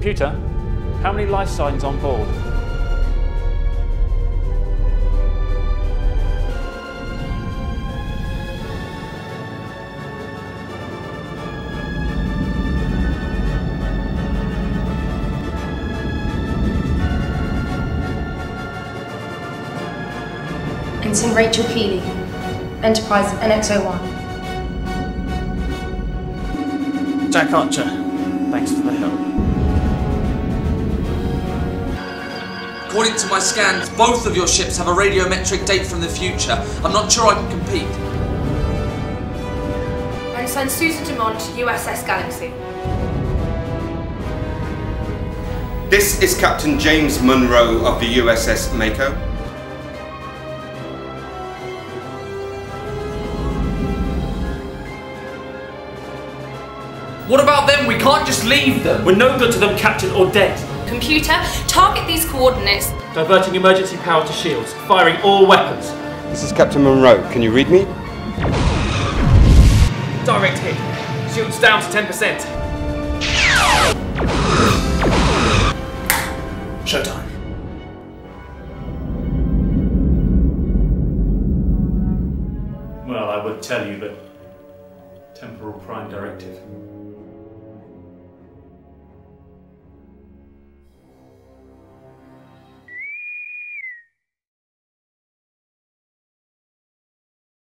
Computer, how many life signs on board? Ensign Rachel Keeley, Enterprise NX-01. Jack Archer, thanks for the help. According to my scans, both of your ships have a radiometric date from the future. I'm not sure I can compete. Ensign Susan Dumont, USS Galaxy. This is Captain James Munro of the USS Mako. What about them? We can't just leave them. We're no good to them, Captain, or dead. Computer, target these coordinates. Diverting emergency power to shields. Firing all weapons. This is Captain Monroe. Can you read me? Direct hit. Shields down to 10%. Showtime. Well, I would tell you, but temporal prime directive.